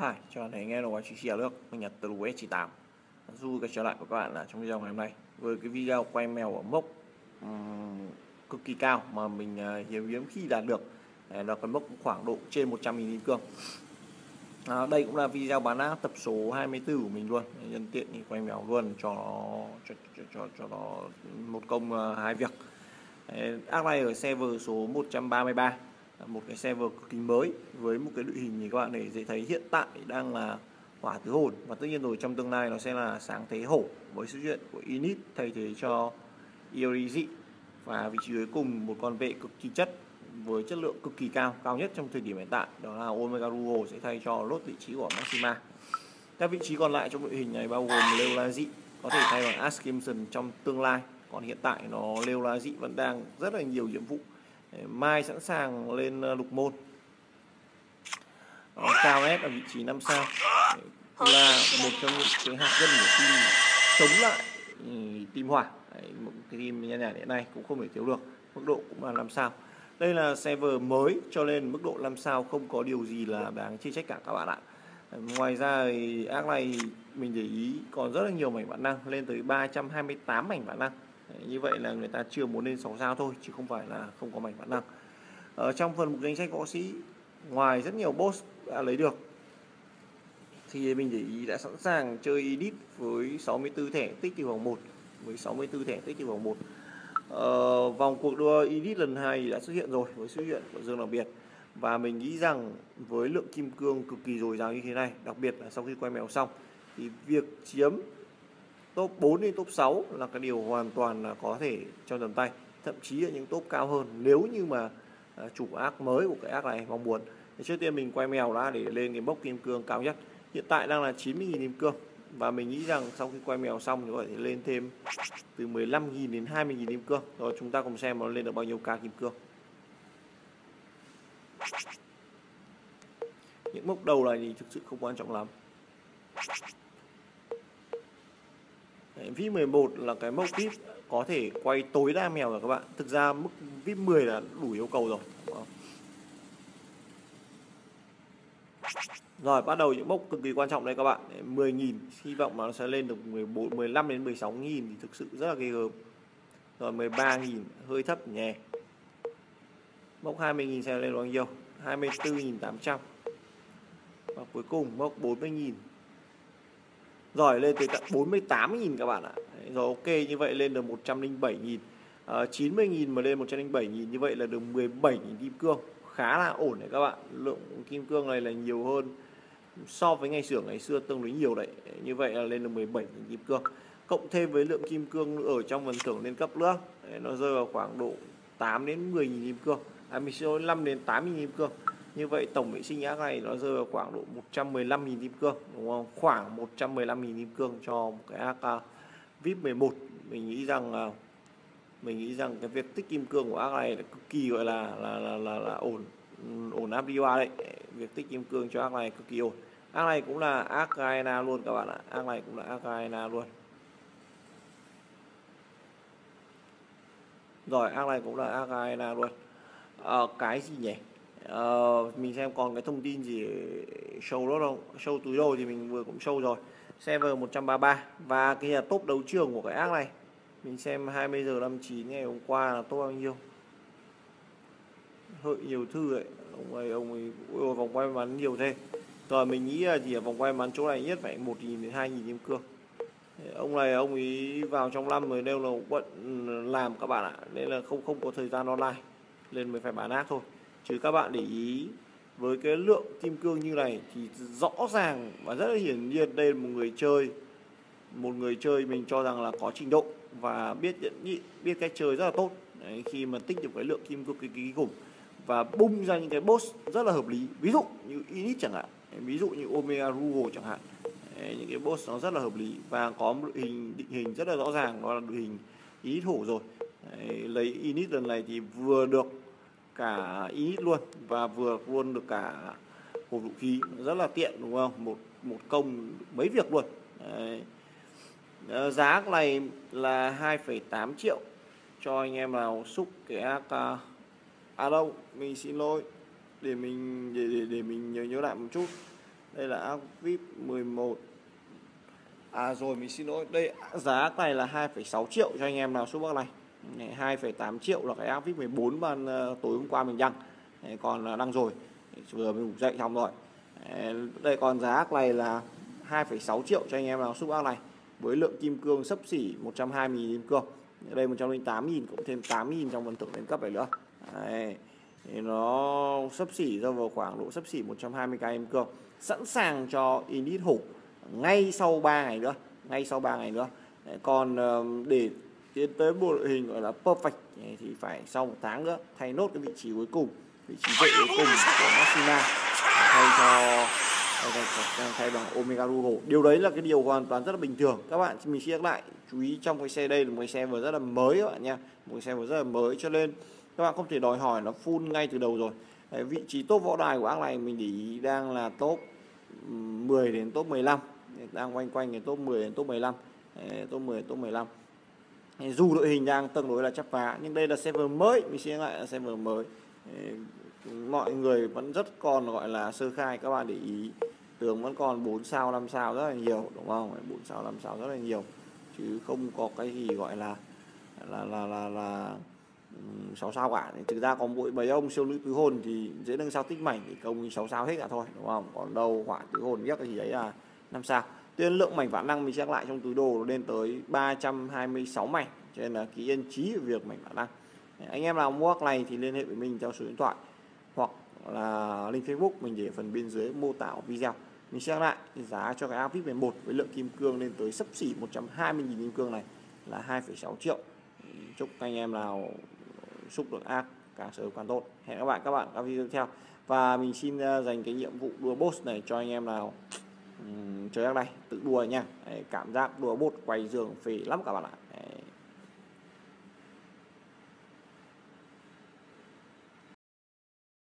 Hi, chào anh nghe đồ chỉ chia nước mình Nhật từ S98 Du cái trở lại của các bạn là trong video ngày hôm nay. Với cái video quay mèo ở mốc um, cực kỳ cao mà mình uh, hiếm hiếm khi đạt được Đấy, là cái mốc khoảng độ trên 100 000 kim cương. À, đây cũng là video bán áp tập số 24 của mình luôn. Nhân tiện thì quay mèo luôn cho nó cho, cho, cho, cho nó một công uh, hai việc. Đấy, ác này ở server số 133 một cái server cực kỳ mới với một cái đội hình thì các bạn để dễ thấy. Hiện tại đang là hỏa tứ hồn và tất nhiên rồi, trong tương lai nó sẽ là sáng thế hổ với sự chuyện của Init thay thế cho Iorizi và vị trí cuối cùng, một con vệ cực kỳ chất với chất lượng cực kỳ cao cao nhất trong thời điểm hiện tại, đó là Omega Rugo sẽ thay cho lốt vị trí của Maxima. Các vị trí còn lại trong đội hình này bao gồm Leolazi có thể thay bằng Askimson trong tương lai. Còn hiện tại nó Leolazi vẫn đang rất là nhiều nhiệm vụ mai sẵn sàng lên ờ, lục môn. Ờ, cao S ở vị trí 5 sao. Là một trong những cái hạt nhân của team chống lại ừ, team hỏa một cái team nhà nhà hiện nay cũng không thể thiếu được, mức độ cũng là 5 sao. Đây là server mới cho nên mức độ 5 sao không có điều gì là đáng chê trách cả các bạn ạ. Ngoài ra thì ác này mình để ý còn rất là nhiều mảnh bản năng, lên tới 328 mảnh bản năng như vậy là người ta chưa muốn lên 6 sao thôi chứ không phải là không có mảnh bản năng. Ở trong phần một danh sách võ sĩ ngoài rất nhiều boss đã lấy được thì mình để ý đã sẵn sàng chơi edit với 64 thẻ tích từ vòng 1 với 64 thẻ tích từ vòng 1 ờ, vòng cuộc đua edit lần 2 đã xuất hiện rồi với xuất hiện của Dương đặc biệt. Và mình nghĩ rằng với lượng kim cương cực kỳ dồi dào như thế này đặc biệt là sau khi quay mèo xong thì việc chiếm top 4 đến top 6 là cái điều hoàn toàn là có thể trong tầm tay. Thậm chí là những top cao hơn. Nếu như mà à, chủ ác mới của cái ác này mong muốn. Thì trước tiên mình quay mèo ra để lên cái bốc kim cương cao nhất. Hiện tại đang là 90.000 kim cương. Và mình nghĩ rằng sau khi quay mèo xong thì có thể lên thêm từ 15.000 đến 20.000 kim cương. Rồi chúng ta cùng xem nó lên được bao nhiêu ca kim cương. Những mốc đầu này thì thực sự không quan trọng lắm. VIP 11 là cái mốc VIP có thể quay tối đa mèo rồi các bạn. Thực ra mức VIP 10 là đủ yêu cầu rồi. Rồi bắt đầu những mốc cực kỳ quan trọng đây các bạn. 10.000 hy vọng nó sẽ lên được 14, 15 đến 16.000 thì thực sự rất là ghê gớm. Rồi 13.000 hơi thấp nhẹ Mốc 20.000 sẽ lên bao nhiêu? 24.800 Và cuối cùng mốc 40.000 rồi lên tới tận 48.000 các bạn ạ. Rồi ok như vậy lên được 107.000 à, 90.000 mà lên 107.000 như vậy là được 17.000 kim cương. Khá là ổn đấy các bạn. Lượng kim cương này là nhiều hơn so với ngày xưởng ngày xưa tương đối nhiều đấy. Như vậy là lên được 17.000 kim cương. Cộng thêm với lượng kim cương ở trong phần thưởng lên cấp nữa. Nó rơi vào khoảng độ 8 đến 10.000 kim cương. À mình xin 5 đến 8.000 kim cương như vậy tổng vệ sinh ác này nó rơi vào khoảng độ 115.000 kim cương đúng không? Khoảng 115.000 kim cương cho một cái AK uh, VIP 11. Mình nghĩ rằng uh, mình nghĩ rằng cái việc tích kim cương của ác này là cực kỳ gọi là là là là, là ổn ổn áp đi đấy. Việc tích kim cương cho ác này cực kỳ ổn. Ác này cũng là ác luôn các bạn ạ. Ác này cũng là ác luôn. Rồi ác này cũng là ác luôn. À, cái gì nhỉ? Uh, mình xem còn cái thông tin gì show đó không? Show túi đồ thì mình vừa cũng show rồi. Server 133 và cái là top đấu trường của cái ác này mình xem 20 giờ 59 ngày hôm qua là top bao nhiêu? Hơi nhiều thư ấy. Ông ấy ông ấy ôi, vòng quay bắn nhiều thế. Rồi mình nghĩ là chỉ ở vòng quay bắn chỗ này nhất phải 1 nghìn đến 2 nghìn kim cương ông này ông ấy vào trong năm rồi đều là bận làm các bạn ạ. Nên là không không có thời gian online. Nên mới phải bán ác thôi chứ các bạn để ý với cái lượng kim cương như này thì rõ ràng và rất là hiển nhiên đây là một người chơi một người chơi mình cho rằng là có trình độ và biết nhận nhị biết cách chơi rất là tốt. Đấy, khi mà tích được cái lượng kim cương cực kỳ khủng và bung ra những cái boss rất là hợp lý. Ví dụ như Init chẳng hạn ví dụ như Omega Rugo chẳng hạn Đấy, những cái boss nó rất là hợp lý và có một hình định hình rất là rõ ràng đó là đội hình ý thủ rồi. Đấy, lấy Init lần này thì vừa được cả ít luôn và vừa luôn được cả hộp vũ khí rất là tiện đúng không? Một một công mấy việc luôn. Đấy. Ờ, giá này là 2,8 triệu cho anh em nào xúc cái AK à, à đâu mình xin lỗi. Để mình để để, để mình nhớ nhớ lại một chút. Đây là AK vip 11 à rồi mình xin lỗi. Đây giá này là 2,6 triệu cho anh em nào xúc bác này. 2,8 triệu là cái ác vip 14 mà tối hôm qua mình đăng. Còn ờ, đăng rồi. Vừa mình ngủ dậy xong rồi. Đây còn giá ác này là 2,6 triệu cho anh em nào sub ác này. Với lượng kim cương sấp xỉ 120 kim cương. Ở đây 108.000 cũng thêm 8.000 trong phần thưởng lên cấp này nữa. Đấy. Thì nó sấp xỉ ra vào khoảng độ sấp xỉ 120k kim cương. Sẵn sàng cho init hủ ngay sau 3 ngày nữa ngay sau 3 ngày nữa. Đấy. còn ờ, để tiến tới bộ đội hình gọi là perfect thì phải sau một tháng nữa thay nốt cái vị trí cuối cùng vị trí vệ cuối cùng của Maxima thay cho thay bằng Omega Rugo điều đấy là cái điều hoàn toàn rất là bình thường. Các bạn mình sẽ nhắc lại chú ý trong cái xe đây là một cái xe vừa rất là mới các bạn nha một cái xe vừa rất là mới cho nên các bạn không thể đòi hỏi nó full ngay từ đầu rồi. Đấy, vị trí top võ đài của ác này mình để ý đang là top 10 đến top 15 đang quanh quanh cái top 10 đến top 15 đấy, top 10 top 15 dù đội hình đang tương đối là chấp phá nhưng đây là server mới mình sẽ lại là server mới. Mọi người vẫn rất còn gọi là sơ khai các bạn để ý. Tường vẫn còn 4 sao 5 sao rất là nhiều đúng không? 4 sao 5 sao rất là nhiều. Chứ không có cái gì gọi là là là là, là 6 sao cả. Thực ra có mỗi mấy ông siêu nữ tứ hồn thì dễ nâng sao tích mảnh thì công 6 sao hết cả thôi đúng không? Còn đâu hỏa tứ hồn biết gì đấy là 5 sao nên lượng mảnh vạn năng mình check lại trong túi đồ lên tới 326 mảnh. Cho nên là ký yên trí về việc mảnh vạn năng. Anh em nào mua này thì liên hệ với mình theo số điện thoại hoặc là link Facebook mình để phần bên dưới mô tả video. Mình sẽ lại giá cho cái áo VIP 11 với lượng kim cương lên tới sấp xỉ 120.000 kim cương này là 2,6 triệu. Chúc anh em nào xúc được ác càng sớm càng tốt. Hẹn các bạn các bạn các video tiếp theo. Và mình xin ờ, dành cái nhiệm vụ đua boss này cho anh em nào chơi ác này tự đùa nha. Đấy, cảm giác đùa bột quay giường phì lắm các bạn ạ.